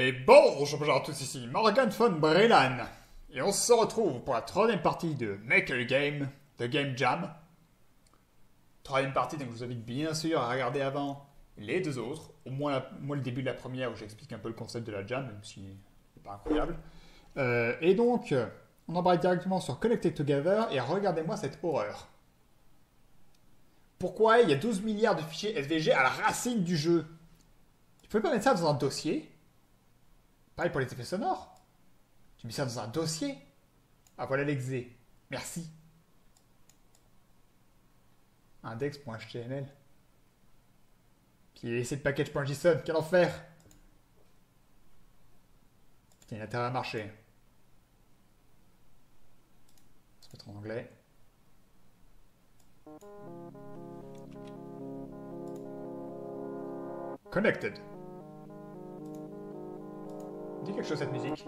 Et bonjour, bonjour à tous ici, Morgan von Brelan. Et on se retrouve pour la troisième partie de Make a Game, de Game Jam. Troisième partie, donc je vous invite bien sûr à regarder avant les deux autres, au moins, le début de la première où j'explique un peu le concept de la jam, même si c'est pas incroyable. Euh, et donc, on embarque directement sur Connected Together et regardez-moi cette horreur. Pourquoi il y a 12 milliards de fichiers SVG à la racine du jeu? Tu peux pas mettre ça dans un dossier? Pareil pour les effets sonores. Tu mets ça dans un dossier. Ah voilà l'exé. Merci. Index.html. Qui est laissé de package.json. Quel enfer Putain, il a intérêt à marcher. Va se mettre en anglais. Connected. Dis quelque chose cette musique.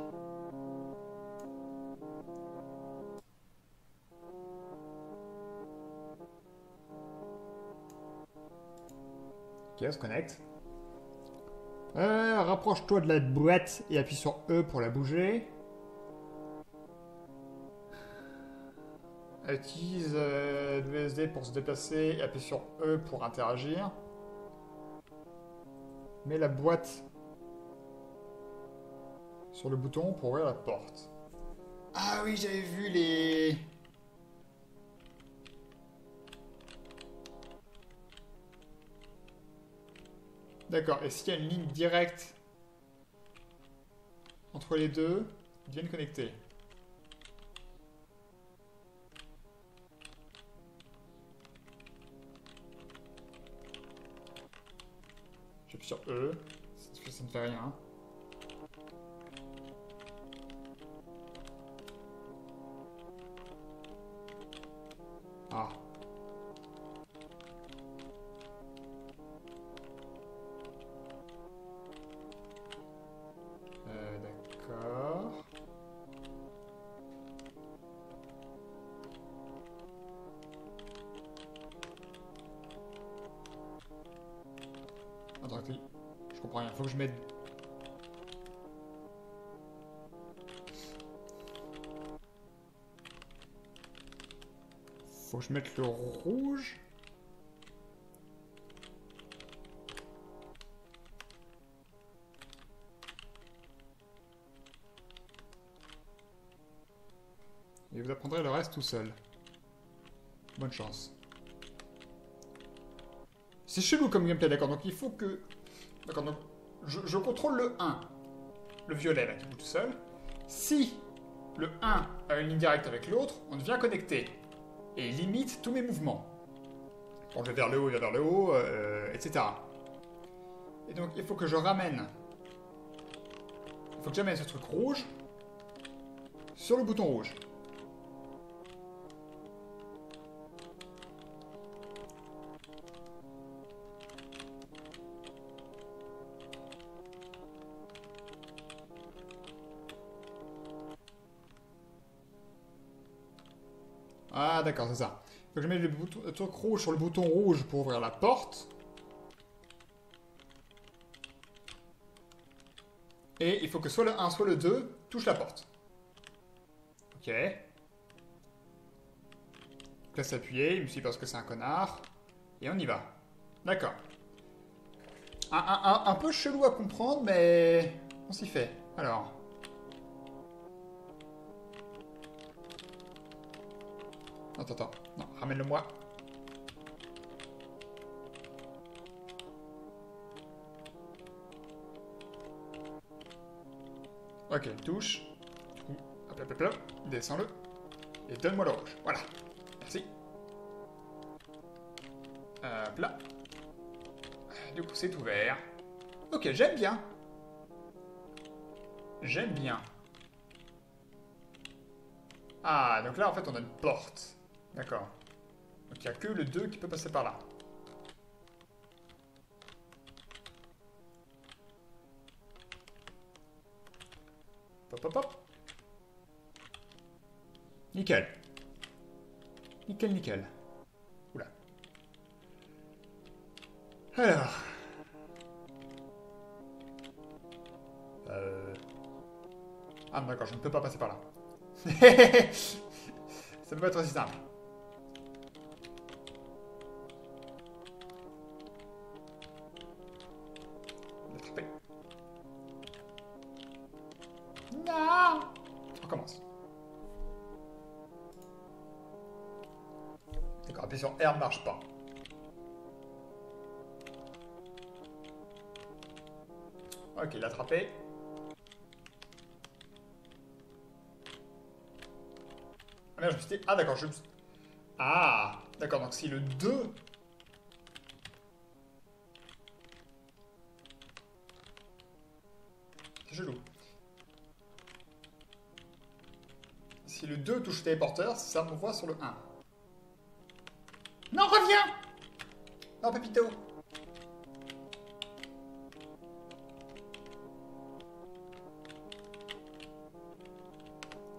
Ok, on se connecte. Euh, rapproche-toi de la boîte et appuie sur E pour la bouger. Utilise euh, l'USD pour se déplacer et appuie sur E pour interagir. Mets la boîte sur le bouton pour ouvrir la porte. Ah oui, j'avais vu les... D'accord, et s'il y a une ligne directe entre les deux, ils deviennent connectés. J'appuie sur E, ça ne fait rien. Je mette le rouge. Et vous apprendrez le reste tout seul. Bonne chance. C'est chelou comme gameplay, d'accord. Donc il faut que... D'accord, donc je, je contrôle le 1. Le violet, là, qui bouge tout seul. Si le 1 a une ligne directe avec l'autre, on devient connecté. Et limite tous mes mouvements. Quand je vais vers le haut, il va vers le haut, euh, etc. Et donc il faut que je ramène... Il faut que j'amène ce truc rouge sur le bouton rouge. Ah d'accord, c'est ça. Faut que je mette le, bouton, truc rouge sur le bouton rouge pour ouvrir la porte. Et il faut que soit le 1, soit le 2 touche la porte. Ok. Donc là, c'est appuyé, il me suit parce que c'est un connard. Et on y va. D'accord. Un- un peu chelou à comprendre, mais on s'y fait. Alors. Attends, attends. Non, ramène-le moi. Ok, touche. Du coup, hop, hop. Descends-le. Et donne-moi le rouge. Voilà. Merci. Hop là. Du coup, c'est ouvert. Ok, j'aime bien. J'aime bien. Ah, donc là, en fait, on a une porte. D'accord. Donc il n'y a que le 2 qui peut passer par là. Hop, hop, hop. Nickel. Nickel, nickel. Oula. Alors. Euh, Ah d'accord, je ne peux pas passer par là. Ça peut pas être aussi simple. Recommence. D'accord, appuyer sur R marche pas. Ok, l'attraper. Ah merde, je me suis dit... Ah d'accord, je me. Ah D'accord, donc si le 2... 2 touche téléporteur, ça m'envoie sur le 1. Non, reviens Non, Pépito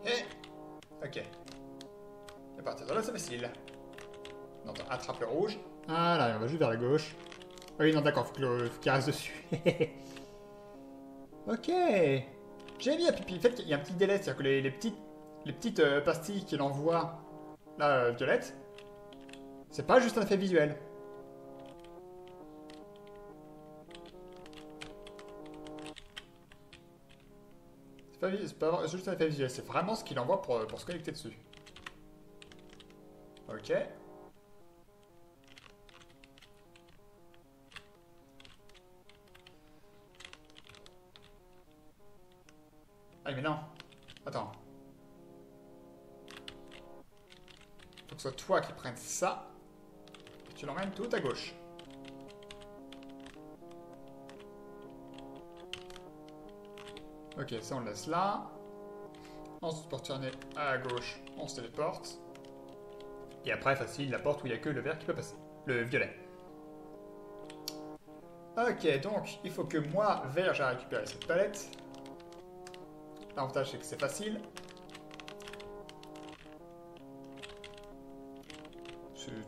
Eh Ok. À partir de là, c'est facile. Non, attrape le rouge. Voilà, on va juste vers la gauche. Ah oui, non, d'accord, faut qu'il reste dessus. ok. J'ai mis à pipi. Le fait qu'il y a un petit délai, c'est-à-dire que les, les petites, les petites euh, pastilles qu'il envoie, là, euh, Violette, c'est pas juste un effet visuel. C'est pas, juste un effet visuel, c'est vraiment ce qu'il envoie pour, pour se connecter dessus. Ok. Ah mais non. Soit toi qui prennes ça. Tu l'emmènes tout à gauche. Ok, ça on le laisse là. Ensuite, pour tourner à gauche, on se téléporte. Et après, facile, la porte où il n'y a que le vert qui peut passer. Le violet. Ok, donc, il faut que moi, vert, j'ai récupéré cette palette. L'avantage, c'est que c'est facile.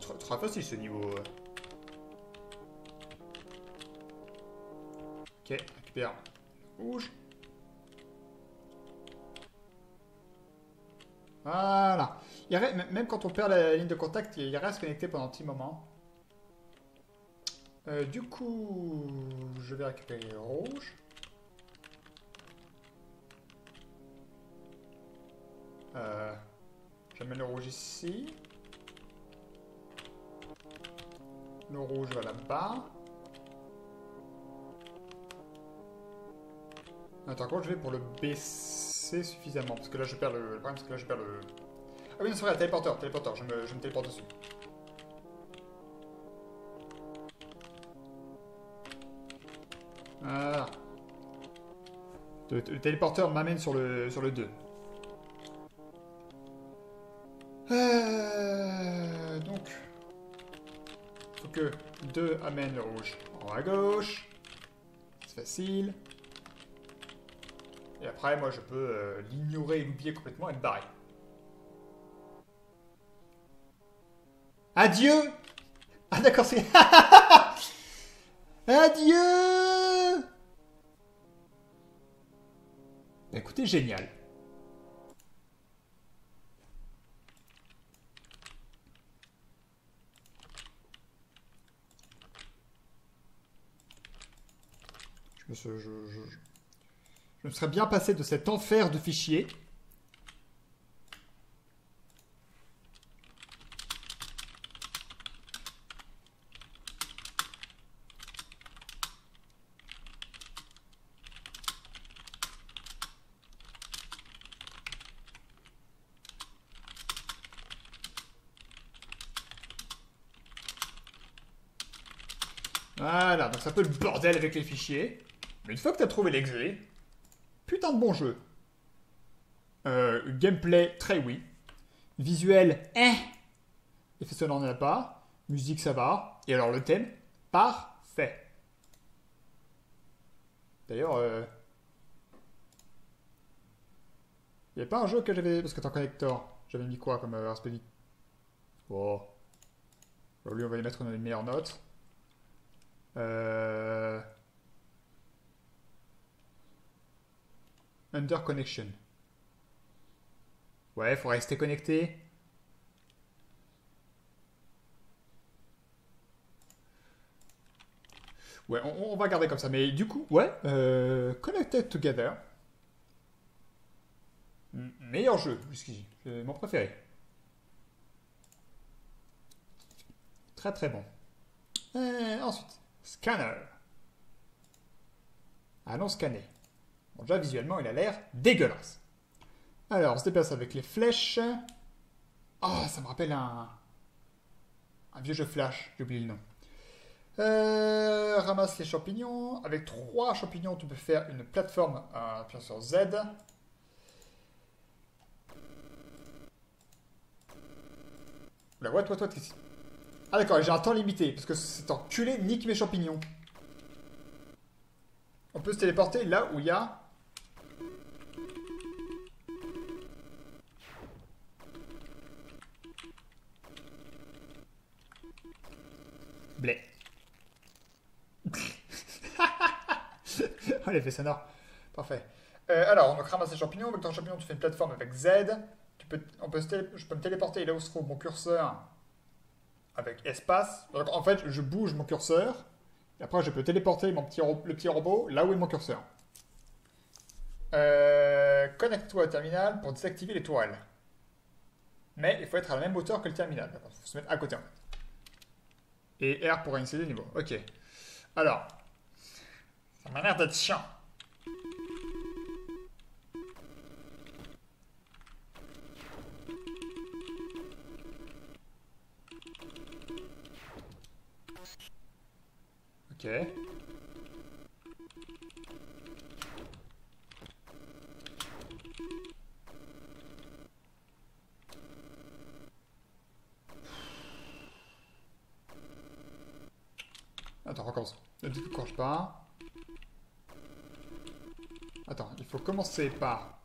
Très, facile, ce niveau. Ok, récupère rouge. Voilà. Il reste- même quand on perd la ligne de contact, il reste connecté pendant un petit moment. Euh, du coup, je vais récupérer rouge. Euh, J'amène le rouge ici. Le rouge va là-bas. Attends, comment je vais pour le baisser suffisamment? Parce que là, je perds le... Problème, c'est que là, je perds le... Ah oui, non, c'est vrai, téléporteur, téléporteur, je me, je me téléporte dessus. Voilà. Le, le téléporteur m'amène sur le, sur le 2. 2 amène le rouge en haut à gauche. C'est facile. Et après, moi, je peux euh, l'ignorer et l'oublier complètement et me barrer. Adieu Ah d'accord, c'est... Adieu Écoutez, génial. Je me, serais bien passé de cet enfer de fichiers. Voilà, donc c'est un peu le bordel avec les fichiers. Mais une fois que t'as trouvé l'exé, putain de bon jeu. Euh, gameplay, très oui. Visuel, eh. Effet sonore, on n'en a pas. Musique, ça va. Et alors le thème, parfait. D'ailleurs, euh... Il n'y avait pas un jeu que j'avais... Parce que t'es en connector. J'avais mis quoi comme euh, vite Oh. Bon, lui, on va lui mettre une meilleure note. Euh... Under Connection. Ouais, faut rester connecté. Ouais, on, va garder comme ça. Mais du coup, ouais, euh, Connected Together. Meilleur jeu jusqu'ici. Mon préféré. Très très bon. Euh, ensuite, Scanner. Allons scanner. Bon, déjà visuellement, il a l'air dégueulasse. Alors, on se déplace avec les flèches. Ah, ça me rappelle un... Vieux jeu Flash, j'ai oublié le nom. Euh, ramasse les champignons. Avec trois champignons, tu peux faire une plateforme à appuyant sur Z. Oula, what, what, what, qu'est-ce que- Ah d'accord, j'ai un temps limité, parce que cet enculé nique mes champignons. On peut se téléporter là où il y a... Blé. oh, l'effet sonore. Parfait. Euh, alors, on va ramasser les champignons. Avec ton champignon, tu fais une plateforme avec Z. Tu peux, je peux me téléporter là où se trouve mon curseur avec espace. Donc, en fait, je bouge mon curseur. Et après, je peux téléporter mon petit le petit robot là où est mon curseur. Euh, Connecte-toi au terminal pour désactiver les tourelles. Mais il faut être à la même hauteur que le terminal. Il faut se mettre à côté. Et R pour initialiser le niveau. Ok. Alors. Ça m'a l'air d'être chiant. Ok. Recommence. Ne décourage pas. Attends, il faut commencer par...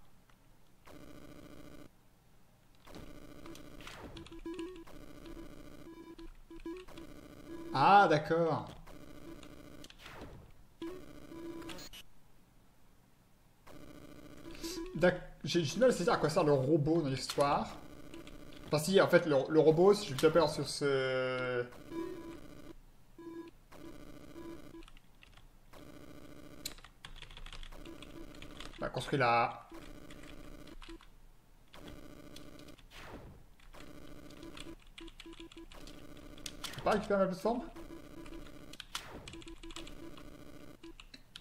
Ah, d'accord. D'ac- J'ai du mal à saisir à quoi sert le robot dans l'histoire. Enfin si, en fait, le, robot, si je tape sur ce... Construit la... Je pas récupérer ma plateforme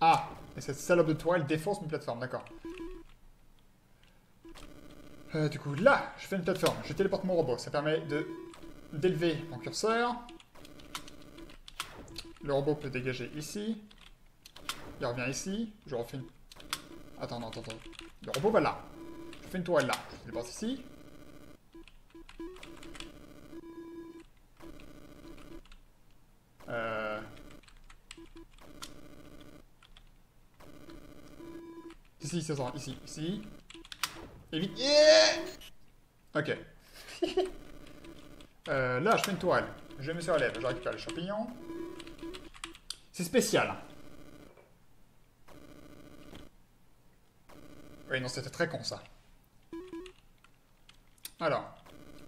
Ah Et cette salope de toile défonce mes plateformes, d'accord. Euh, du coup, là, je fais une plateforme. Je téléporte mon robot. Ça permet de d'élever mon curseur. Le robot peut dégager ici. Il revient ici. Je refais une... Attends, attends, attends. Le robot va là. Je fais une tourelle là. Je téléporte ici. Euh... Ici, ça, ici, ici. Et vite. Ok. Euh, là, je fais une tourelle. Je me relève, je récupère les champignons. C'est spécial. Oui, non, c'était très con, ça. Alors,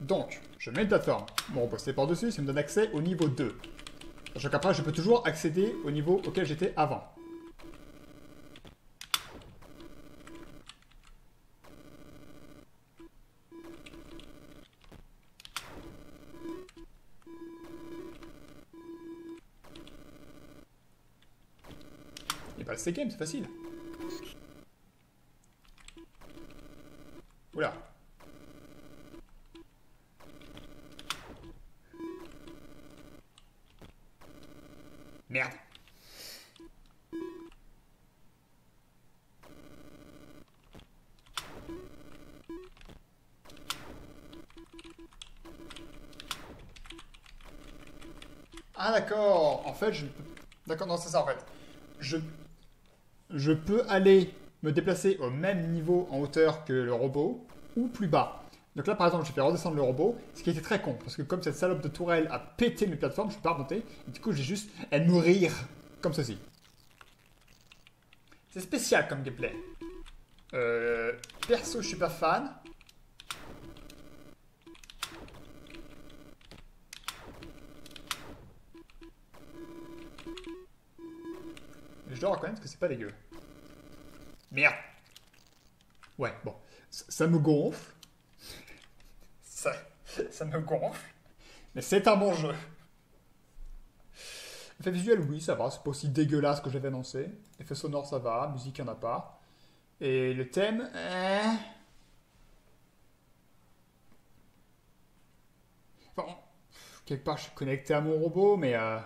donc, je mets une plateforme. Mon robot se téléporte dessus, ça me donne accès au niveau 2. Sachant qu'après, je peux toujours accéder au niveau auquel j'étais avant. Et bah, c'est game, c'est facile. Oula. Merde. Ah d'accord, en fait je peux... D'accord, non c'est ça en fait. Je... Je peux aller me déplacer au même niveau en hauteur que le robot, ou plus bas. Donc là par exemple j'ai fait redescendre le robot, ce qui était très con, parce que comme cette salope de tourelle a pété mes plateformes, je peux pas remonter, et du coup j'ai juste à nourrir comme ceci. C'est spécial comme gameplay. Euh, perso je suis pas fan. Je dois reconnaître que c'est pas dégueu. Merde. Ouais, bon. Ça, ça me gonfle. Ça, ça me gonfle. Mais c'est un bon jeu. Effet visuel, oui, ça va. C'est pas aussi dégueulasse que j'avais annoncé. Effet sonore, ça va. Musique, il n'y en a pas. Et le thème, eh... Enfin, quelque part, je suis connecté à mon robot, mais... Euh...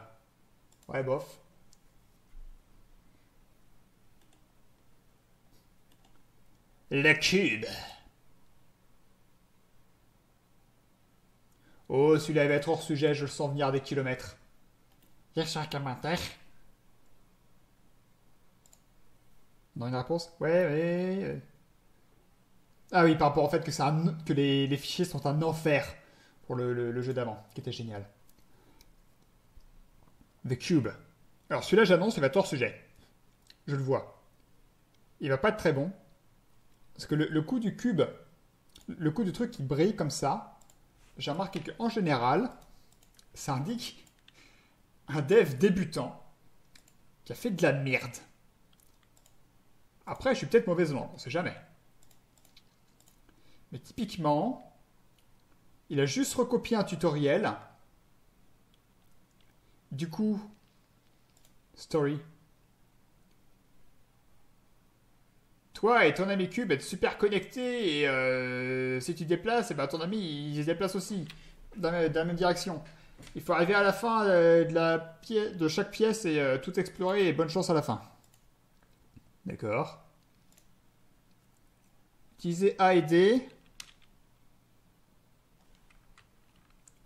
Ouais, bof. Le cube. Oh, celui-là va être hors sujet, je le sens venir des kilomètres. Y a un commentaire Non, une réponse? Ouais, ouais. Ah oui, par rapport au fait que, que les, fichiers sont un enfer pour le, le, jeu d'avant, qui était génial. The Cube. Alors celui-là, j'annonce, il va être hors sujet. Je le vois. Il va pas être très bon. Parce que le, coup du cube, le coup du truc qui brille comme ça, j'ai remarqué qu'en général, ça indique un dev débutant qui a fait de la merde. Après, je suis peut-être mauvaise langue, on sait jamais. Mais typiquement, il a juste recopié un tutoriel. Du coup, story. Toi et ton ami Cube êtes super connectés et euh, si tu déplaces, et eh ben ton ami il se déplace aussi dans la, même direction. Il faut arriver à la fin euh, de, chaque pièce et euh, tout explorer et bonne chance à la fin. D'accord. Utiliser A et D.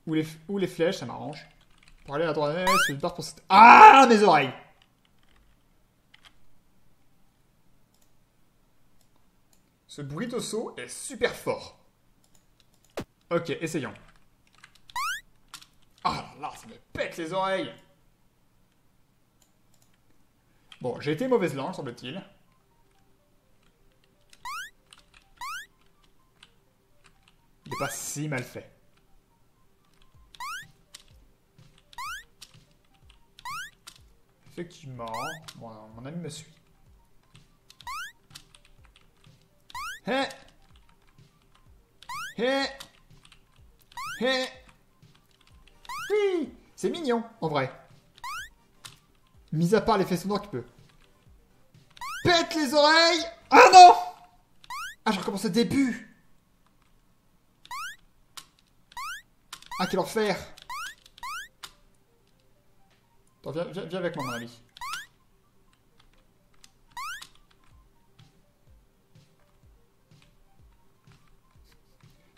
Ou les, flèches, ça m'arrange. Pour aller à droite, une part pour cette... Ah, mes oreilles Ce bruit de saut est super fort. Ok, essayons. Ah là, ça me pète les oreilles Bon, j'ai été mauvaise langue, semble-t-il. Il n'est pas si mal fait. Effectivement, mon ami me suit. Hé Hé Hé Oui C'est mignon, en vrai. Mis à part l'effet sonore qui peut... Pète les oreilles. Ah non. Ah, je recommence au début. Ah, quel enfer. Attends, viens, viens, viens avec moi, mon ami.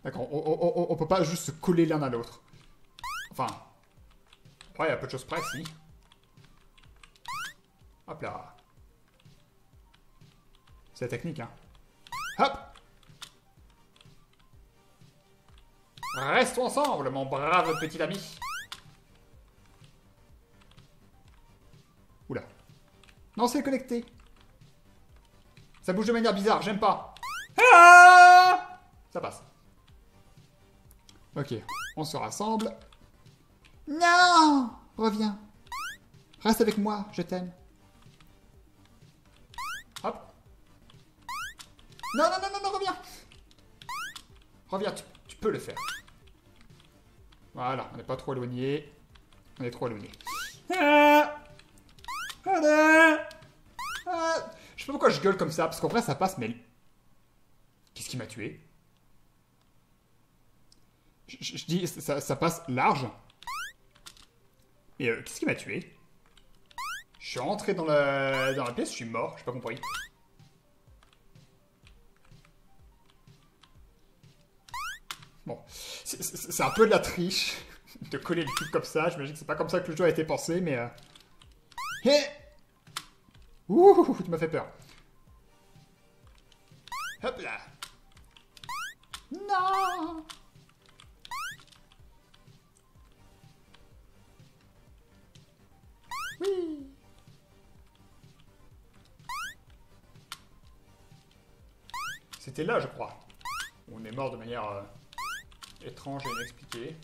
D'accord, on, peut pas juste se coller l'un à l'autre. Enfin... Ouais, il y a peu de choses près, si. Hop là. C'est la technique, hein. Hop Restons ensemble, mon brave petit ami. Oula. Non, c'est connecté. Ça bouge de manière bizarre, j'aime pas. Ah Ça passe. Ok, on se rassemble. Non Reviens. Reste avec moi, je t'aime. Hop. Non, non, non, non, non, reviens Reviens, tu, peux le faire. Voilà, on n'est pas trop éloigné. On est trop éloigné. Ah ah je sais pas pourquoi je gueule comme ça, parce qu'en vrai ça passe, mais... Qu'est-ce qui m'a tué? Je, dis, ça, passe large. Mais euh, qu'est-ce qui m'a tué? Je suis rentré dans la, dans la pièce, je suis mort, j'ai pas compris. Bon, c'est un peu de la triche de coller le cube comme ça. J'imagine que c'est pas comme ça que le jeu a été pensé, mais... Euh... Hé Ouh, tu m'as fait peur. C'était là, je crois. On est mort de manière euh, étrange et inexpliquée.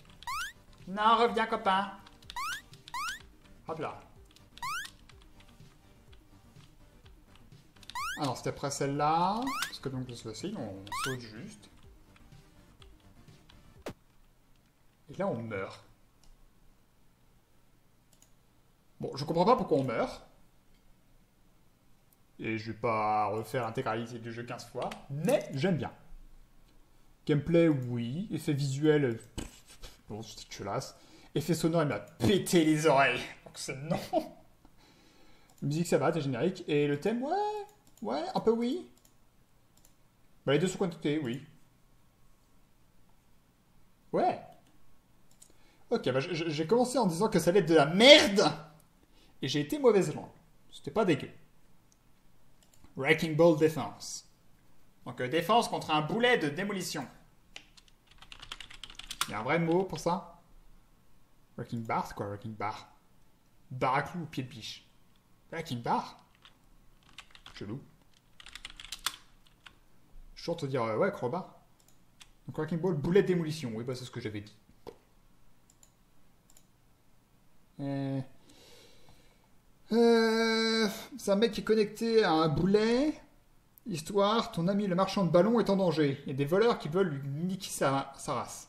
Non, reviens, copain. Hop là. Non, c'était après celle-là. Parce que donc, celle-ci, on saute juste. Et là, on meurt. Bon, je comprends pas pourquoi on meurt. Et je vais pas refaire l'intégralité du jeu 15 fois. Mais j'aime bien. Gameplay, oui. Effet visuel, bon, c'est dégueulasse. Effet sonore, il m'a pété les oreilles. Donc c'est non. Musique, ça va, t'es générique. Et le thème, ouais. Ouais, un peu oui. Bah, les deux sont quantité, oui. Ouais. Ok, bah, j'ai commencé en disant que ça allait être de la merde. Et j'ai été mauvaise langue. C'était pas dégueu. Wrecking Ball Defense. Donc, euh, défense contre un boulet de démolition. Il y a un vrai mot pour ça Wrecking Bar, c'est quoi Wrecking Bar? Bar à clous ou pied de biche Wrecking Bar? Chelou. Je suis te dire, euh, ouais, crowbar. Donc, Wrecking Ball, boulet de démolition. Oui, bah, c'est ce que j'avais dit. Euh... Euh, c'est un mec qui est connecté à un boulet. Histoire, ton ami le marchand de ballons est en danger. Il y a des voleurs qui veulent lui niquer sa, race.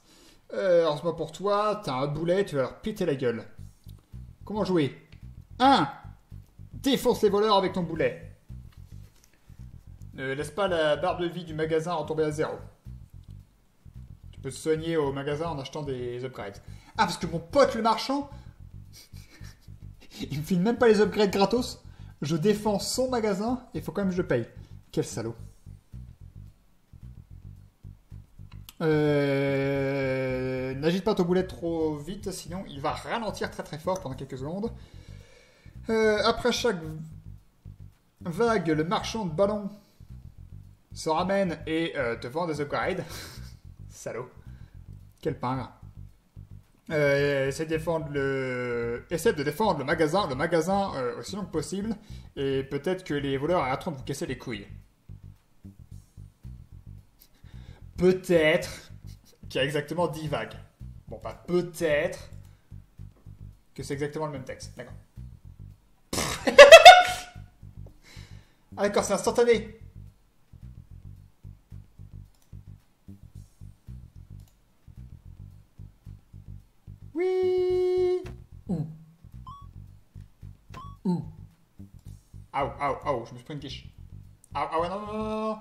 Euh, heureusement pour toi, t'as un boulet, tu vas leur péter la gueule. Comment jouer? 1. Défonce les voleurs avec ton boulet. Ne laisse pas la barre de vie du magasin retomber à zéro. Tu peux te soigner au magasin en achetant des upgrades. Ah, parce que mon pote le marchand, il me file même pas les upgrades gratos. Je défends son magasin et il faut quand même que je paye. Quel salaud. Euh, n'agite pas ton boulet trop vite, sinon il va ralentir très très fort pendant quelques secondes. Euh, après chaque vague, le marchand de ballons se ramène et euh, te vend des upgrades. Salaud. Quel pain. Euh, défendre le... de défendre le magasin, le magasin euh, aussi long que possible, et peut-être que les voleurs arrêteront de vous casser les couilles. Peut-être qu'il y a exactement 10 vagues. Bon, pas peut-être que c'est exactement le même texte. D'accord. ah d'accord, c'est instantané. Oui Ouh. Ouh. Aou, aou, aou, je me suis pris une quiche. Aou, aou, non, non, non, non.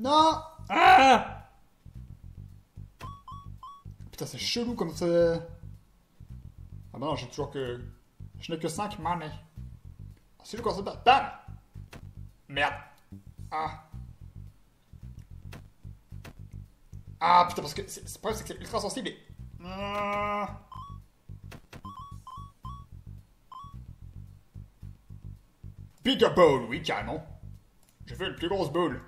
Non Ah Putain, c'est chelou comme ça. Ah bah non, j'ai toujours que... Je n'ai que 5 manées. C'est le quoi ça Bam Merde. Ah. Ah putain, parce que c'est, le problème, c'est que c'est ultra sensible et... Ah. Bigger bowl, oui, carrément. Je fais une plus grosse bowl.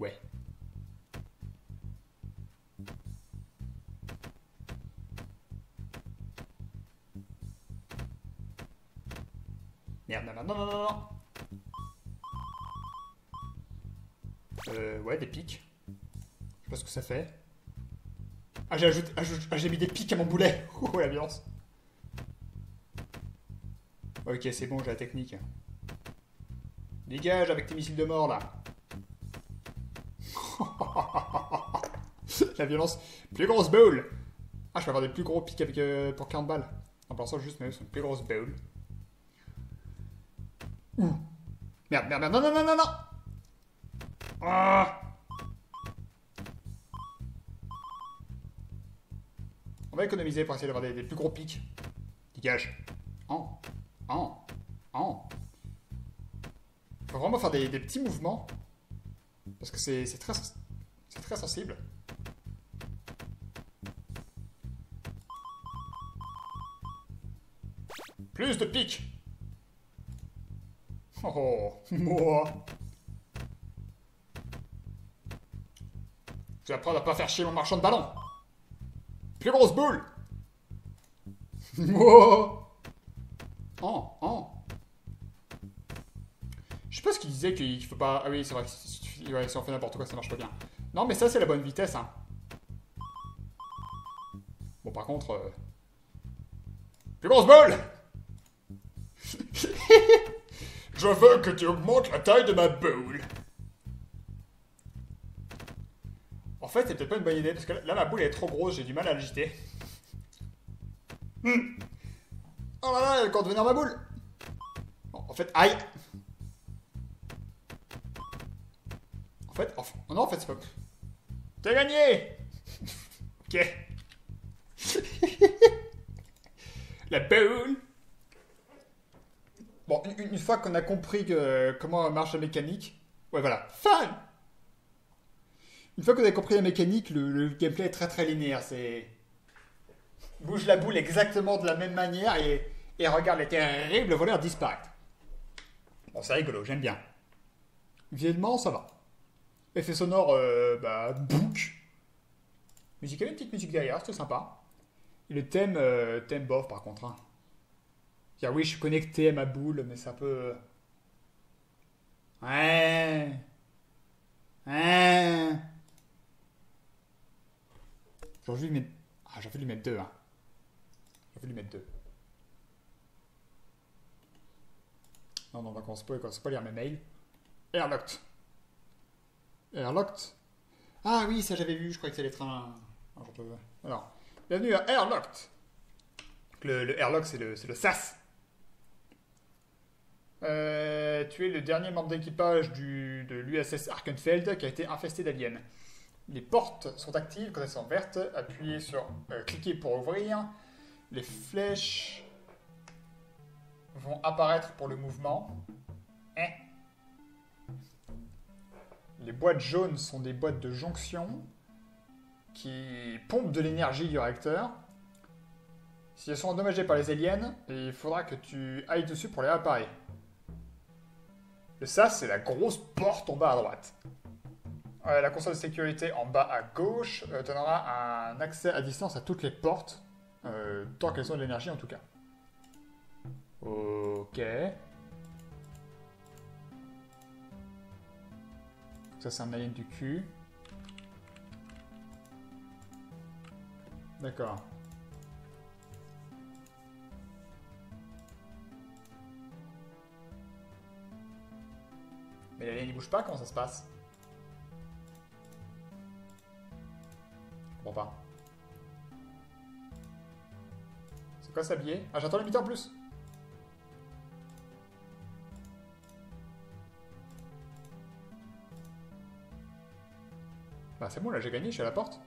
Ouais. Merde, non, non, non, des pics. Je sais pas ce que ça fait. Ah, j'ai ajouté... Ah, j'ai mis des pics à mon boulet. Oh, la violence. Ok, c'est bon, j'ai la technique. Dégage avec tes missiles de mort, là. la violence. Plus grosse boule. Ah, je peux avoir des plus gros pics avec, euh, pour 40 balles. En pensant juste, mais c'est une plus grosse boule. Ouh. Merde, merde, merde. Non, non, non, non, non ah économiser pour essayer d'avoir des, plus gros pics. Dégage. En. En. En. Faut vraiment faire des, petits mouvements. Parce que c'est très, très sensible. Plus de pics. Oh, moi. Tu vas apprendre à pas faire chier mon marchand de ballon. Plus grosse boule Oh Oh Je sais pas ce qu'il disait qu'il faut pas... Ah oui, c'est vrai. Ouais, si on fait n'importe quoi, ça marche pas bien. Non, mais ça, c'est la bonne vitesse, hein. Bon, par contre... Euh, plus grosse boule Je veux que tu augmentes la taille de ma boule fait, c'est peut-être pas une bonne idée, parce que là, ma boule est trop grosse, j'ai du mal à l'agiter. Hmm. Oh là là, elle compte venir ma boule bon, En fait, aïe En fait, enfin, oh non, en fait, c'est pas... T'as gagné Ok. La boule Bon, une, fois qu'on a compris comment marche la mécanique... Ouais, voilà. Fun Une fois qu'on a compris la mécanique, le, gameplay est très très linéaire. C'est... Bouge la boule exactement de la même manière et, regarde les terribles voleurs disparaître. Bon, c'est rigolo, j'aime bien. Visuellement, ça va. Effet sonore, euh, bah, bouc. Musique, il y avait une petite musique derrière, c'était sympa. Et le thème, euh, thème bof par contre. Hein. Dire oui, je suis connecté à ma boule, mais ça peut. Ouais. Ouais. J'aurais dû lui mettre. Ah, j'aurais dû lui mettre deux, hein. J'aurais dû lui mettre deux. Non, non, on va commencer pas, pas lire mes mails. Airlocked. Airlocked? Ah oui, ça j'avais vu, je croyais que c'était les trains. Alors, bienvenue à Airlocked. Le, le Airlock, c'est le, le SAS. Euh, tu es le dernier membre d'équipage de l'USS Arkenfeld qui a été infesté d'aliens. Les portes sont actives quand elles sont vertes. Appuyez sur euh, cliquez pour ouvrir. Les flèches vont apparaître pour le mouvement. Hein? Les boîtes jaunes sont des boîtes de jonction qui pompent de l'énergie du réacteur. Si elles sont endommagées par les aliens, il faudra que tu ailles dessus pour les réparer. Et ça, c'est la grosse porte en bas à droite. Euh, la console de sécurité en bas à gauche euh, donnera un accès à distance à toutes les portes, euh, tant qu'elles ont de l'énergie en tout cas. Ok. Ça, c'est un alien du cul. D'accord. Mais l'alien il bouge pas, comment ça se passe? Comprends pas. C'est quoi s'habiller? Ah j'attends le en plus Bah c'est bon là j'ai gagné, je suis à la porte.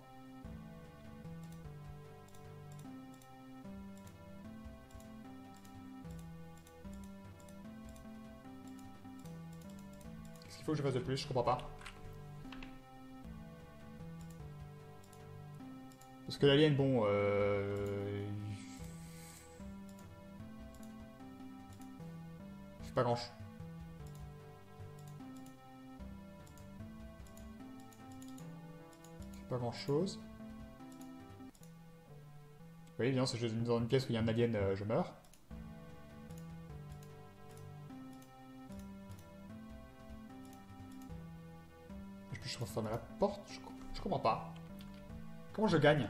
faut que je fasse de plus? Je comprends pas. Parce que l'alien, bon... Euh... Je pas grand chose. pas grand chose. Oui, bien, si je suis dans une pièce où il y a un alien, euh, je meurs. je referme la porte? Je, comprends pas. Comment je gagne?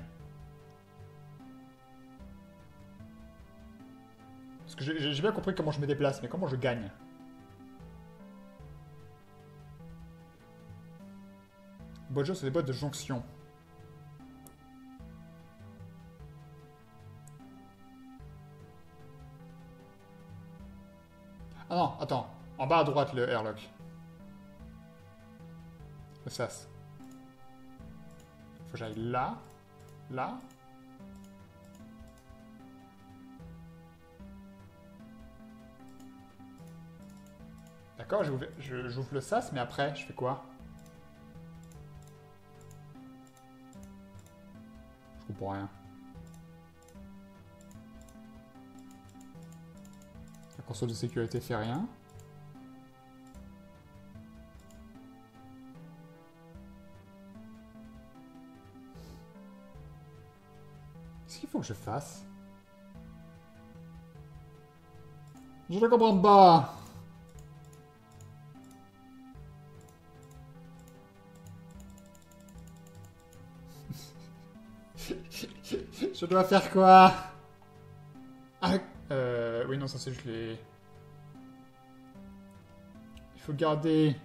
J'ai bien compris comment je me déplace, mais comment je gagne Bojo, c'est des boîtes de jonction. Ah non, attends. En bas à droite, le airlock. Le sas. Faut que j'aille là. Là. D'accord, j'ouvre le sas, mais après, je fais quoi? Je comprends rien. La console de sécurité fait rien. je fasse? Je ne comprends pas. Je dois faire quoi? Ah, euh, oui, non, ça c'est juste les... Il faut garder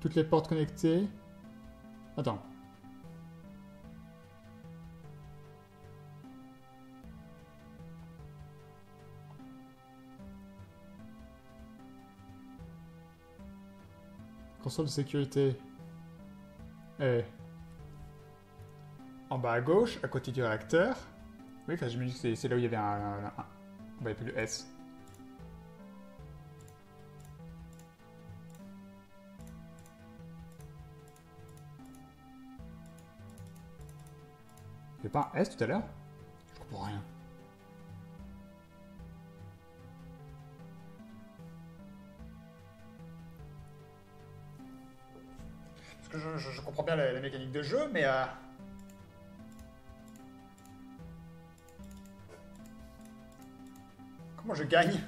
toutes les portes connectées. Attends. Console de sécurité. Eh. En bas à gauche, à côté du réacteur. Oui, enfin, je me dis que c'est là où il y avait un... un, un- on va plus le S. Il y avait pas un S tout à l'heure? Je comprends rien. Parce que je comprends bien la, la mécanique de jeu, mais... euh, je gagne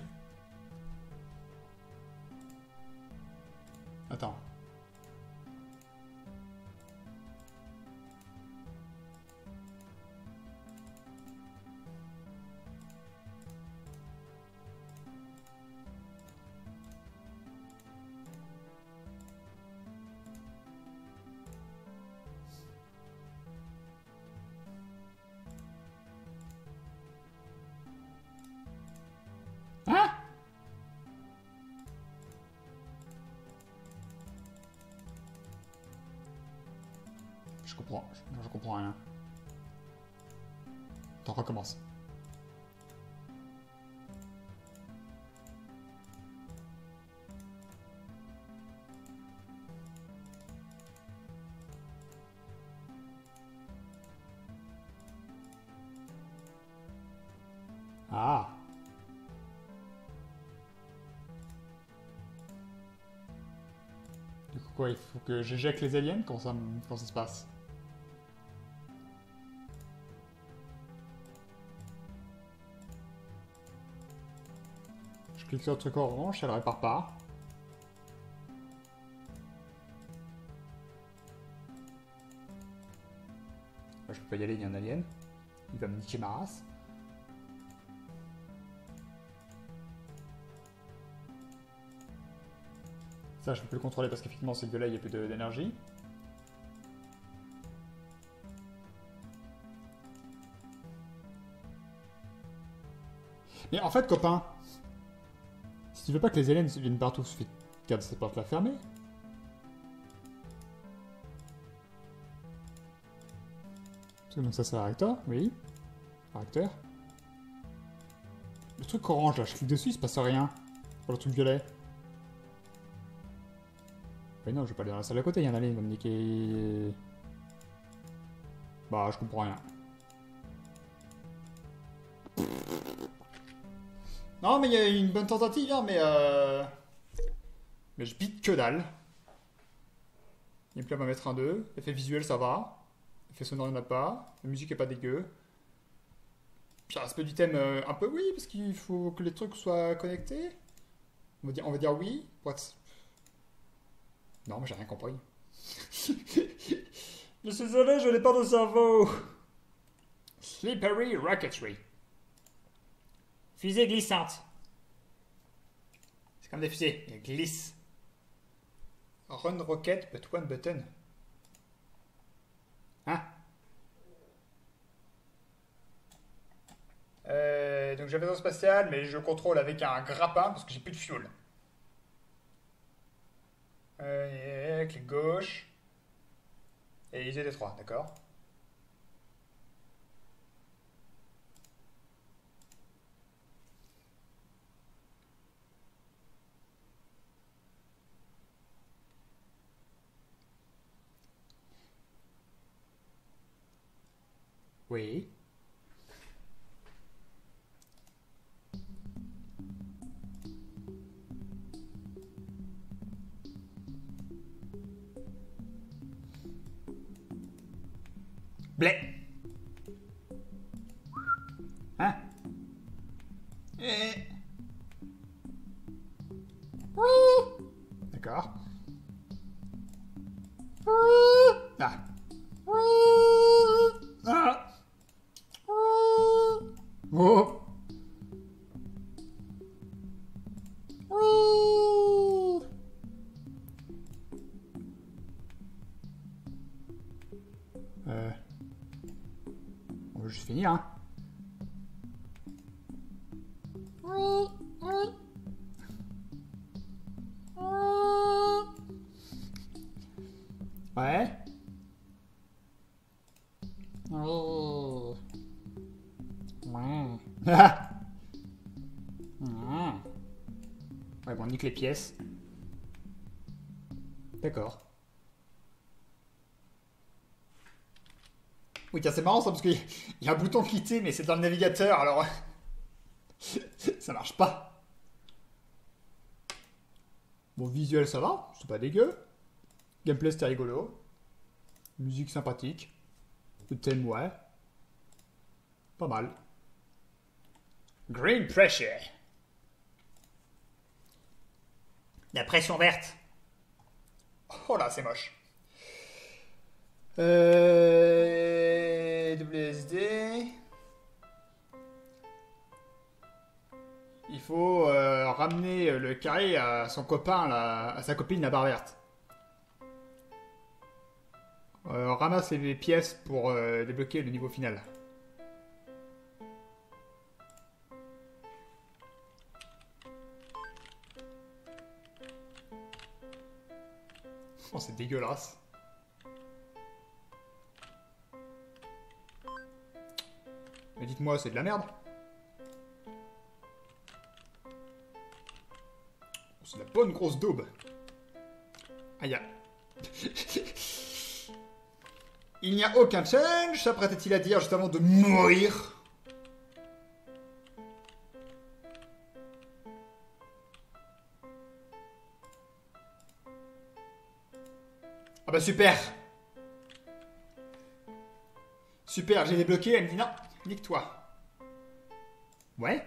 quoi, il faut que j'éjecte les aliens? Comment ça, ça se passe? Je clique sur le truc orange, ça le répare pas. Moi, je peux pas y aller, il y a un alien. Il va me niquer ma race. Je peux plus le contrôler parce qu'effectivement, c'est que là, il n'y a plus d'énergie. Mais en fait, copain, si tu veux pas que les aliens viennent partout, suffit de garder cette porte-là fermée. Donc ça, c'est le réacteur, oui. Réacteur. Le truc orange, là, je clique dessus, il se passe rien. Pour le truc violet. Mais non, je vais pas aller dans la salle à côté, il y a un il va me niquer... Bah, je comprends rien. Non, mais il y a une bonne tentative, hein, mais euh... Mais je bite que dalle. Gameplay, on va mettre un 2. Effet visuel, ça va. Effet sonore, il n'y en a pas. La musique est pas dégueu. Puis aspect du thème, euh, un peu oui, parce qu'il faut que les trucs soient connectés. On va dire, on va dire oui. pour être- Non, mais j'ai rien compris. je suis désolé, je n'ai pas de cerveau. Slippery Rocketry. Fusée glissante. C'est comme des fusées, elles glissent. Run rocket, but one button. Hein? Euh, Donc j'avais spatial, mais je contrôle avec un grappin parce que j'ai plus de fuel. Euh, clic gauche. Et les des 3 d'accord? Oui. Blé. Hein? Eh. Oui. D'accord. Oui. Ah. Oui. Ah. Oui. Euh... Va juste finir, hein. Ouais. Ouais. ouais, bon, on nique les pièces. D'accord. Oui, c'est marrant ça, parce qu'il y a un bouton quitter, mais c'est dans le navigateur, alors... ça marche pas. Bon, visuel, ça va, c'est pas dégueu. Gameplay, c'était rigolo. Musique sympathique. Le thème, ouais. Pas mal. Green pressure. La pression verte. Oh là, c'est moche. Euh, WSD. Il faut euh, ramener le carré à son copain, à sa copine, la barre verte. Euh, ramasse les pièces pour euh, débloquer le niveau final. Oh, c'est dégueulasse. Mais dites-moi, c'est de la merde. C'est la bonne grosse daube. Aïe. Il n'y a aucun change, s'apprêtait-il à dire juste avant de mourir. Ah bah super Super, j'ai débloqué, elle me dit non, nique-toi. Ouais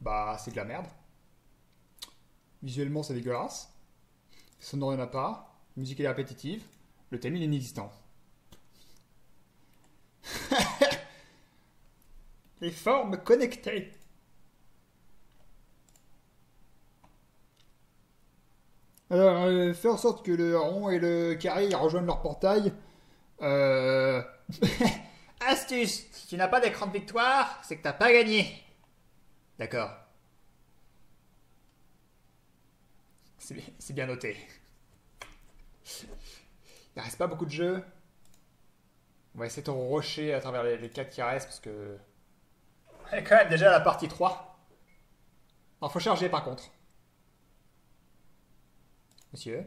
Bah c'est de la merde. Visuellement c'est dégueulasse. Sonore il n'y en a pas. Musique est répétitive. Le thème il est inexistant. Les formes connectées. Alors, euh, faire en sorte que le rond et le carré rejoignent leur portail. Euh... Astuce Si tu n'as pas d'écran de victoire, c'est que t'as pas gagné. D'accord. C'est bien noté. Il reste pas beaucoup de jeux. On va essayer de rocher à travers les, 4 qui restent parce que. On est quand même déjà à la partie 3. Alors faut charger par contre. Monsieur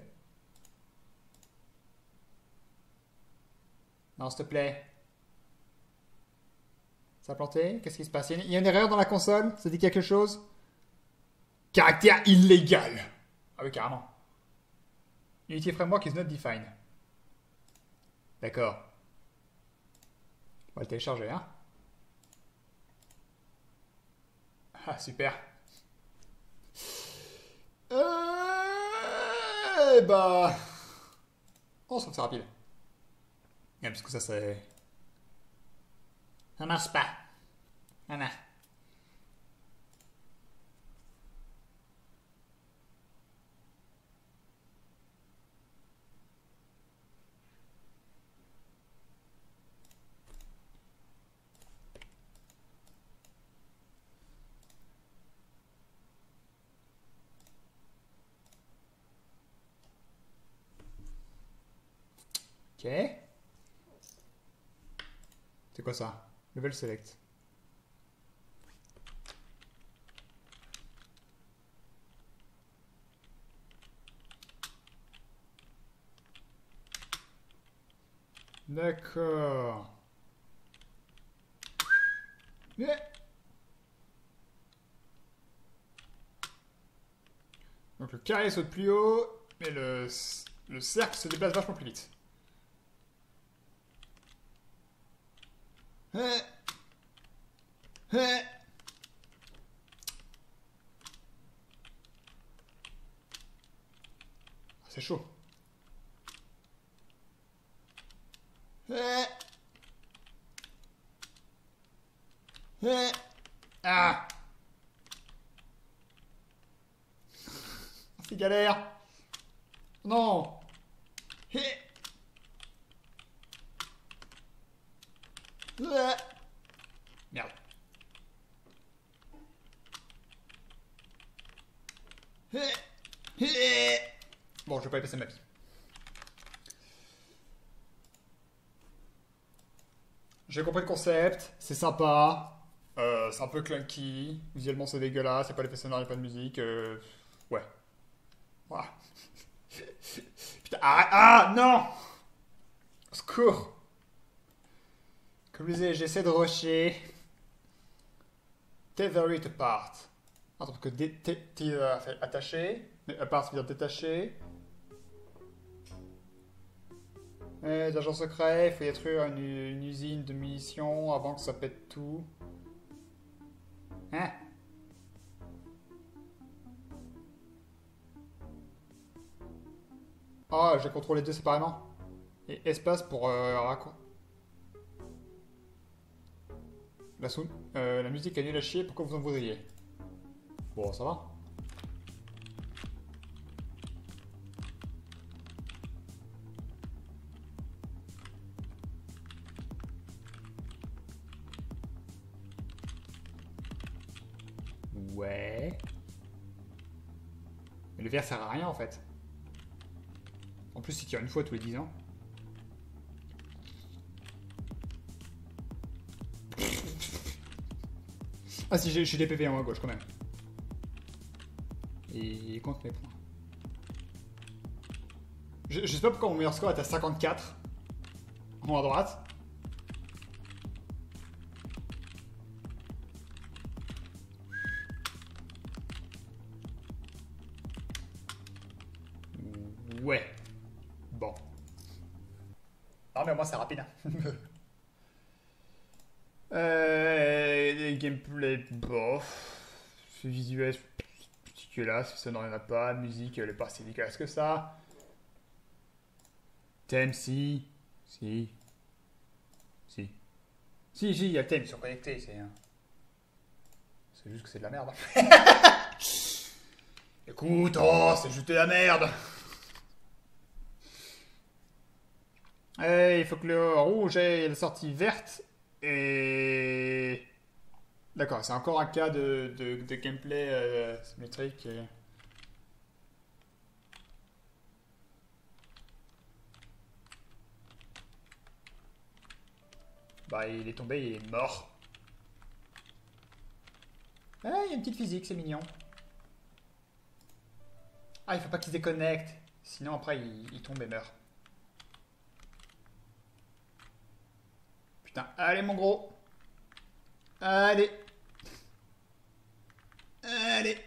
Non, s'il te plaît. Planté? Qu'est-ce qui se passe? Il y a une erreur dans la console? Ça dit quelque chose? Caractère illégal Ah oui, carrément. Unity Framework is not defined. D'accord. On va le télécharger, hein. Ah, super. Eh bah... Oh, ça c'est rapide. Yeah, parce que ça, c'est... Ça marche pas. Voilà. Ok. C'est quoi ça? Level select. D'accord. Donc le carré saute plus haut, mais le, le cercle se déplace vachement plus vite. Ah, c'est chaud. Ah C'est galère. Non. Ouais. Merde. Bon, je vais pas y passer ma vie. J'ai compris le concept, c'est sympa, euh, c'est un peu clunky, visuellement c'est dégueulasse, c'est pas l'effet sonore, il pas de musique, euh, ouais. Voilà. Ah, ah, non Au Comme je disais, j'essaie de rusher. Tether it apart. Que dé- té- té- euh, attaché, mais apart veut détaché. Ouais, des agents secrets, il faut y détruire une, usine de munitions avant que ça pète tout. Hein? Ah, j'ai contrôlé les deux séparément. Et espace pour euh, raccour- La, sou- euh, la musique est nulle à chier, pourquoi vous en voudriez? Bon, ça va. Le verre sert à rien en fait. En plus, il tire une fois tous les 10 ans. ah si, j'ai des PV en haut à gauche quand même. Et il compte mes points. Je, je sais pas pourquoi mon meilleur score est à 54. En haut à droite. C'est rapide. hein. euh, gameplay, bof. Visuel, là, ça n'en a pas. Musique, elle est pas si efficace que ça. Thème, si. Si. Si. Si, si, il y a le thème, ils sont connectés, c'est... un- C'est juste que c'est de la merde. Écoute, oh, c'est juste de la merde Eh, il faut que le rouge ait la sortie verte et... D'accord, c'est encore un cas de, gameplay euh, symétrique. Bah, il est tombé, il est mort. Ah, il y a une petite physique, c'est mignon. Ah, il faut pas qu'il se déconnecte. Sinon, après, il tombe et meurt. Allez, mon gros. Allez. Allez.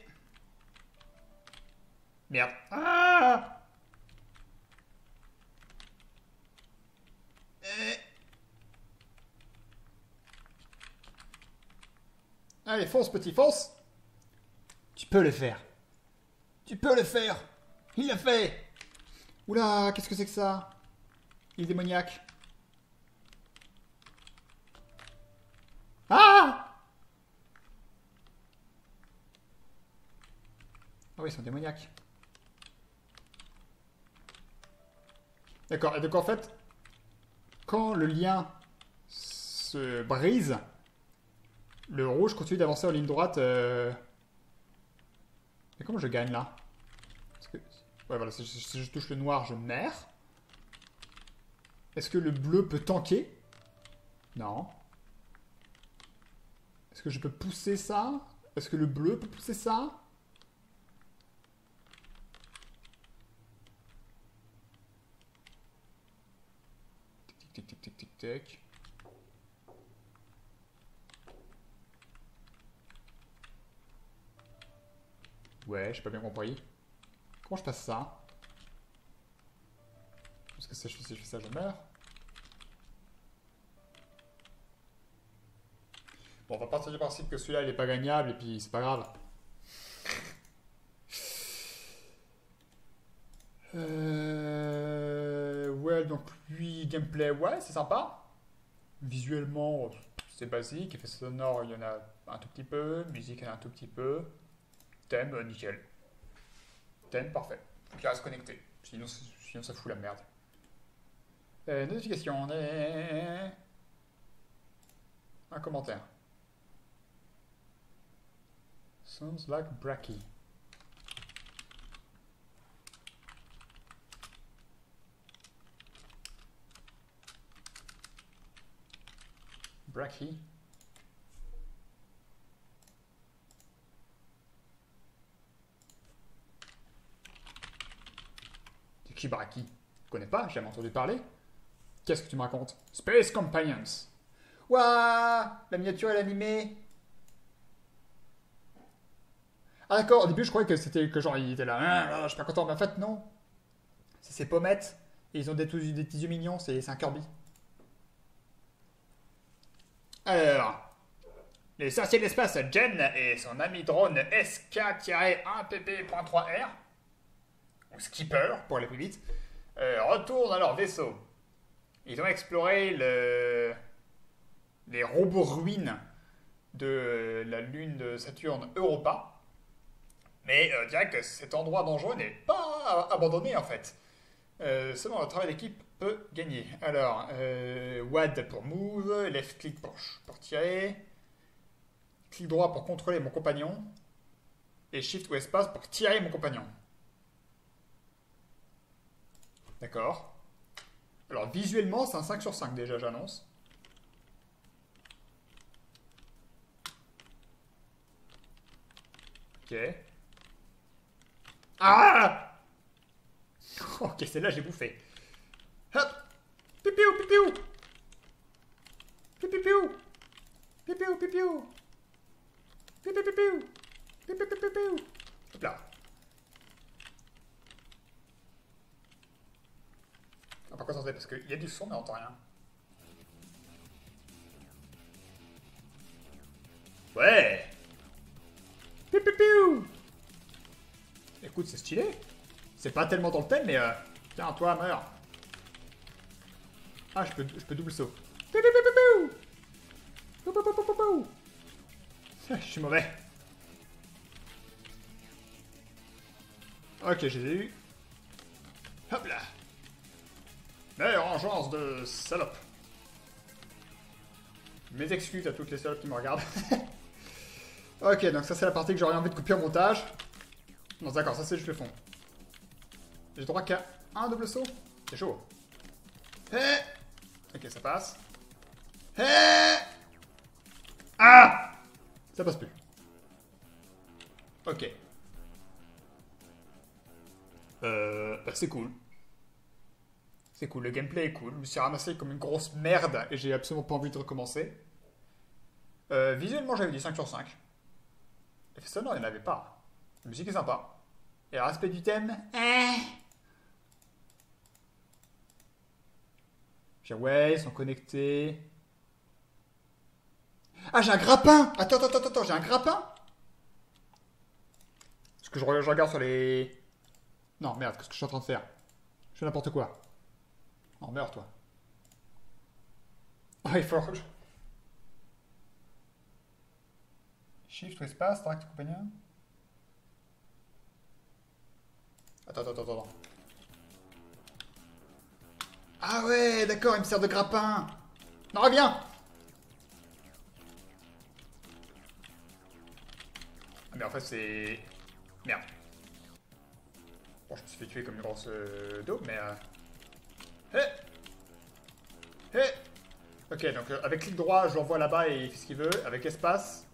Merde. Ah Eh. Allez, fonce, petit, fonce. Tu peux le faire. Tu peux le faire. Il l'a fait. Oula, qu'est-ce que c'est que ça? Il est démoniaque. Ah Ah oui, ils sont démoniaques. D'accord, et donc en fait, quand le lien se brise, le rouge continue d'avancer en ligne droite. euh. Mais comment je gagne là. Ouais, voilà, si je, si je touche le noir, je meurs. Est-ce que le bleu peut tanker? Non. Est-ce que je peux pousser ça? Est-ce que le bleu peut pousser ça? Tic tic tic tic tic. Ouais, j'ai pas bien compris. Comment je passe ça? Parce que si je fais ça, je meurs. On va partir du principe que celui-là, il est pas gagnable, et puis c'est pas grave. Euh... Ouais, donc lui, gameplay, ouais, c'est sympa. Visuellement, c'est basique. Effet sonore, il y en a un tout petit peu. Musique, il y en a un tout petit peu. Thème, euh, nickel. Thème, parfait. Faut qu'il reste connecté. Sinon, sinon, ça fout la merde. Euh, notification. euh, Un commentaire. Sounds like Bracky. Bracky. C'est qui Bracky Je connais pas, j'ai jamais entendu parler. Qu'est-ce que tu me racontes? Space Companions. Ouah La miniature est animée. Ah d'accord, au début je croyais que c'était que genre il était là, Ah, ah, je suis pas content, mais en fait non. C'est ses pommettes, et ils ont des, des petits yeux mignons, c'est c'est un Kirby. Alors, les sorciers de l'espace Jen et son ami drone SK-1PP.3R, ou Skipper pour aller plus vite, euh, retournent à leur vaisseau. Ils ont exploré le... les robots ruines de la lune de Saturne Europa. Mais euh, dirais que cet endroit dangereux n'est pas abandonné en fait. Euh, seulement le travail d'équipe peut gagner. Alors, euh, WAD pour move, left click pour, pour tirer, clic droit pour contrôler mon compagnon, et shift ou espace pour tirer mon compagnon. D'accord. Alors visuellement, c'est un 5 sur 5 déjà, j'annonce. Ok. Ah Ok, celle-là, j'ai bouffé. Hop. Pipiou, pipiou. Pipiou Pipiou, pipiou. Pipiou, pipiou Pipiou, pipiou, pipiou Hop là. On va pas concentrer parce qu'il y a du son mais on entend rien. Ouais. Piou, piou, piou Écoute, c'est stylé. C'est pas tellement dans le thème, mais euh... Tiens, toi, meurs. Ah, je peux, je peux double saut. Ah, Je suis mauvais. Ok, je les ai eu. Hop là. Meilleure engeance de salope. Mes excuses à toutes les salopes qui me regardent. ok, donc ça c'est la partie que j'aurais envie de couper au montage. Non, d'accord, ça c'est juste le fond. J'ai droit qu'à un double saut. C'est chaud. Hé Ok, ça passe. Hé Ah Ça passe plus. Ok. Euh, bah, c'est cool. C'est cool, le gameplay est cool. Je me suis ramassé comme une grosse merde et j'ai absolument pas envie de recommencer. Euh, visuellement, j'avais dit 5 sur 5. Effet sonore, il n'y en avait pas. La musique est sympa. Et le respect du thème eh. J'ai ouais, ils sont connectés. Ah, j'ai un grappin Attends, attends, attends, attends, j'ai un grappin Parce que je, re- je regarde sur les... Non, merde, qu'est-ce que je suis en train de faire? Je fais n'importe quoi. Oh, meurs, toi. Ah, il faut... Shift ou espace, direct compagnon? Attends, attends, attends, attends. Ah ouais, d'accord, il me sert de grappin. Non, reviens Ah, mais en fait, c'est... Merde. Bon, je me suis fait tuer comme une grosse euh, daube, mais... Euh... Hé Hé Ok, donc euh, avec clic droit, je l'envoie là-bas et il fait ce qu'il veut. Avec espace...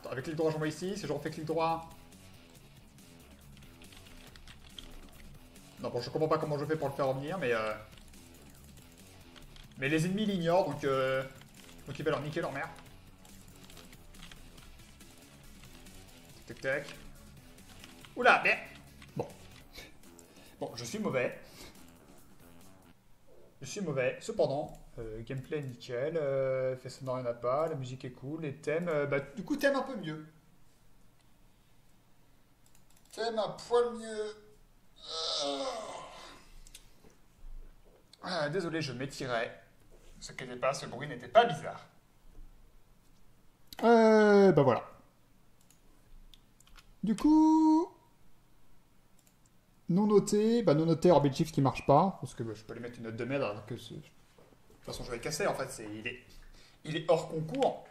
Attends, avec clic droit, j'envoie ici. Si je refais clic droit... Non, bon, je comprends pas comment je fais pour le faire revenir, mais... Euh... Mais les ennemis l'ignorent, donc... Euh... Donc il va leur niquer leur mère. Tac, tac. Oula, merde Bon. Bon, je suis mauvais. Je suis mauvais. Cependant, euh, gameplay nickel, euh, fait a pas, la musique est cool, les thèmes... euh, bah, du coup, thème un peu mieux. Thème un poil mieux. Ah, désolé, je m'étirais. Ce n'était pas, ce bruit n'était pas bizarre. Euh, bah voilà. Du coup... Non noté, bah non noté Orbit Shift qui marche pas, parce que bah, je peux lui mettre une note de merde. De toute façon je vais casser en fait, c'est... Il, est... il est hors concours.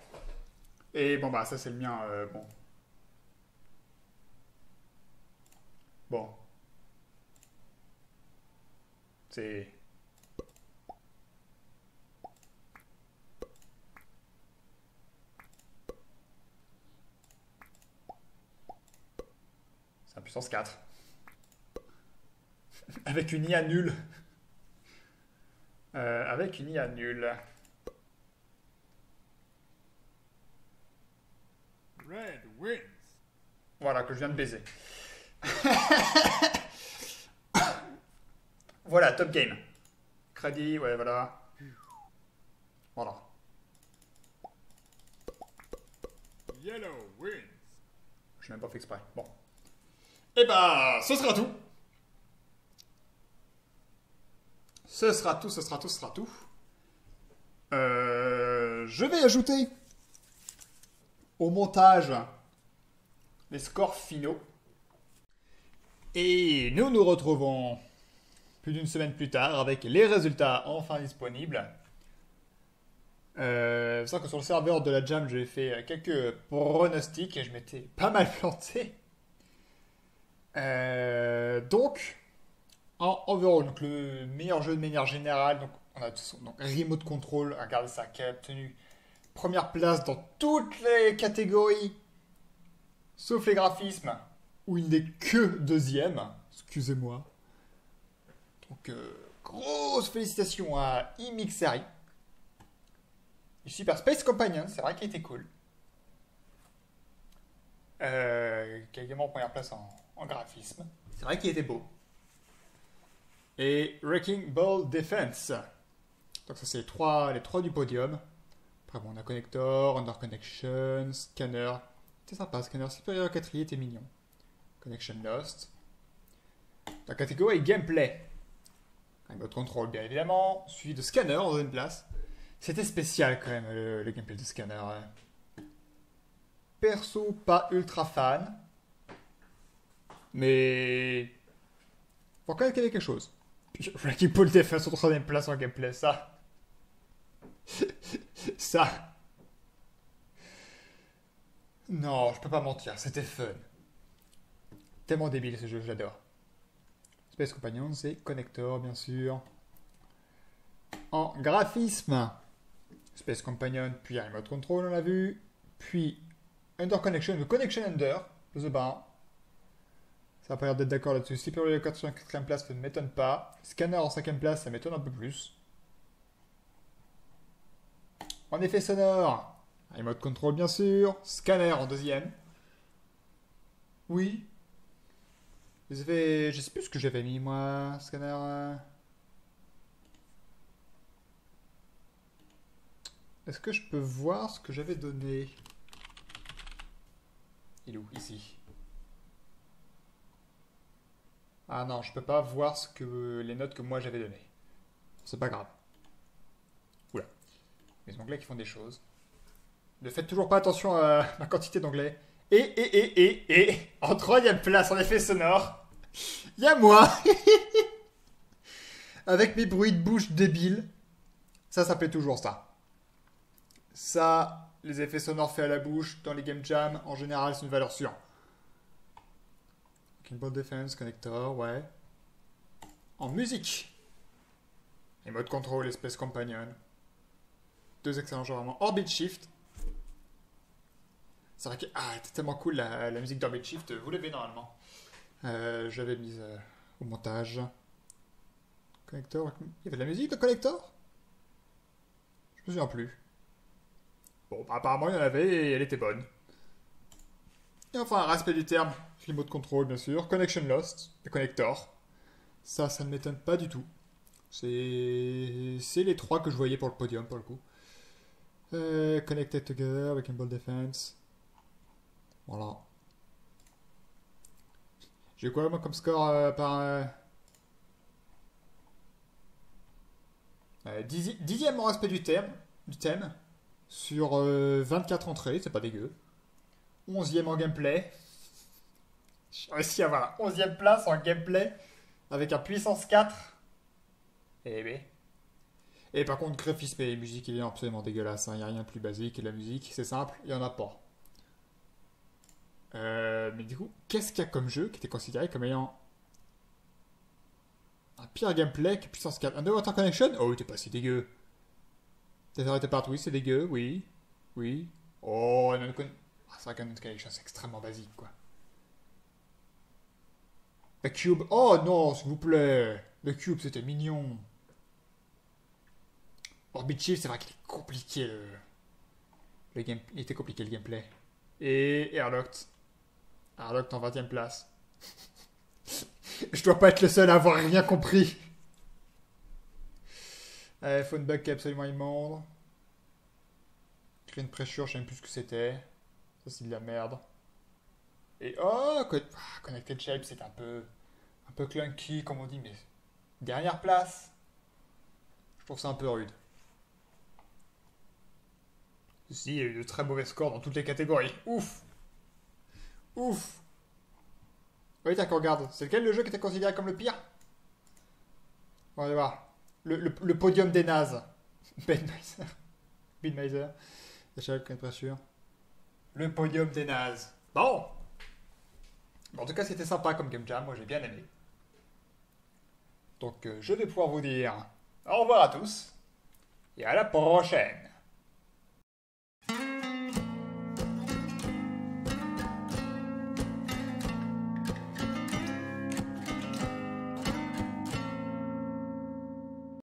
Et bon bah ça c'est le mien, euh, bon. Bon. C'est... C'est puissance 4. avec une IA nulle. Euh, avec une IA nulle. Red wins. Voilà, que je viens de baiser. voilà, top game. Crédit, ouais, voilà. Voilà. Yellow wins. Je n'ai même pas fait exprès. Bon. Et bah, ce sera tout. Ce sera tout, ce sera tout, ce sera tout. Euh, je vais ajouter au montage les scores finaux. Et nous nous retrouvons plus d'une semaine plus tard avec les résultats enfin disponibles. Euh, c'est que sur le serveur de la Jam, j'ai fait quelques pronostics et je m'étais pas mal planté. Euh, donc, en overall, donc le meilleur jeu de manière générale, donc on a donc, Remote Control, regardez ça, qui a obtenu première place dans toutes les catégories, sauf les graphismes, où il n'est que deuxième. Excusez-moi. Donc, euh, grosse félicitations à Imixari. Et Super Space Companion, c'est vrai qu'il était cool. Euh, qui a également première place en, graphisme. C'est vrai qu'il était beau. Et Wrecking Ball Defense. Donc ça c'est les trois, les trois du podium. Après bon, on a Connector, Under Connection, Scanner. C'est sympa, Scanner supérieur 4 était mignon. Connection Lost. La catégorie Gameplay. Un mode contrôle bien évidemment. Suivi de Scanner en deuxième place. C'était spécial quand même le, gameplay de Scanner. Perso, pas ultra fan. Mais. Faut quand même qu'il y ait quelque chose. Wrecking Ball Defense en troisième place en gameplay, ça. ça. Non, je peux pas mentir, c'était fun. Tellement débile ce jeu, j'adore. Space Companion, c'est Connector, bien sûr. En graphisme, Space Companion, puis Remote Control, on l'a vu. Puis Under Connection, le Connection Under, The Bar. Ça n'a pas l'air d'être d'accord là-dessus. Superior 4 sur la 4 place, ça ne m'étonne pas. Scanner en 5 place, ça m'étonne un peu plus. En effet sonore, Remote Control bien sûr. Scanner en deuxième. Oui. Je sais plus ce que j'avais mis moi. Scanner. euh. Est-ce que je peux voir ce que j'avais donné? Il est où? Ici. Ah non, je peux pas voir ce que les notes que moi j'avais données. C'est pas grave. Oula. Les onglets qui font des choses. Ne faites toujours pas attention à ma quantité d'anglais. Et, et, et, et, et, en troisième place en effet sonore, il y a moi. Avec mes bruits de bouche débiles. Ça, ça plaît toujours ça. Ça, les effets sonores faits à la bouche dans les game jam, en général, c'est une valeur sûre. Kickball Defense, Connector, ouais. En musique. Et mode contrôle, espèce compagnon. Deux excellents jeux vraiment. Orbit Shift. C'est vrai que ah, c'était tellement cool la, la musique d'Orbit Shift. Vous l'avez normalement. Euh, J'avais mise euh, au montage. Connector. Il y avait de la musique de Connector Je me souviens plus. Bon, bah, apparemment il y en avait et elle était bonne. Et enfin, respect du terme, remote control bien sûr, connection lost et connector. Ça, ça ne m'étonne pas du tout. C'est les trois que je voyais pour le podium pour le coup. Euh, connected together avec un ball defense. Voilà. J'ai quoi moi comme score euh, par euh, euh, dixi- en respect du thème, du thème sur euh, 24 entrées, c'est pas dégueu. 11e en gameplay. J'ai réussi à avoir la 11ème place en gameplay avec un puissance 4. Eh oui. Et par contre, graphisme et musique, il est absolument dégueulasse. Il n'y a rien de plus basique. La musique, c'est simple, il n'y en a pas. Euh, mais du coup, qu'est-ce qu'il y a comme jeu qui était considéré comme ayant un pire gameplay que puissance 4 Underwater Connection? Oh, t'es pas si dégueu. T'es arrêté partout, oui, c'est dégueu, oui. Oui. Oh, non, ah, c'est vrai qu'Undead Connection, c'est extrêmement basique, quoi. The Cube. Oh non, s'il vous plaît. The Cube, c'était mignon. Orbit Shift, c'est vrai qu'il est compliqué le... Il était compliqué le gameplay. Et Airlocked. Airlocked en 20ème place. Je dois pas être le seul à avoir rien compris. Euh, qui est absolument immonde. Green Pressure, je sais même plus ce que c'était. Ça, c'est de la merde. Et oh, ah, Connected Shape, c'est un peu, un peu clunky, comme on dit, mais dernière place. Je trouve ça un peu rude. Si, il y a eu de très mauvais scores dans toutes les catégories. Ouf Ouf Oui, tiens, qu'on regarde. C'est lequel le jeu qui était considéré comme le pire? On va voir. Le, podium des nazes. Ben Meiser. Ben Meiser. Sûr. Le podium des nazes. Bon Bon, En tout cas, c'était sympa comme game jam. Moi, j'ai bien aimé. Donc, euh, je vais pouvoir vous dire au revoir à tous. Et à la prochaine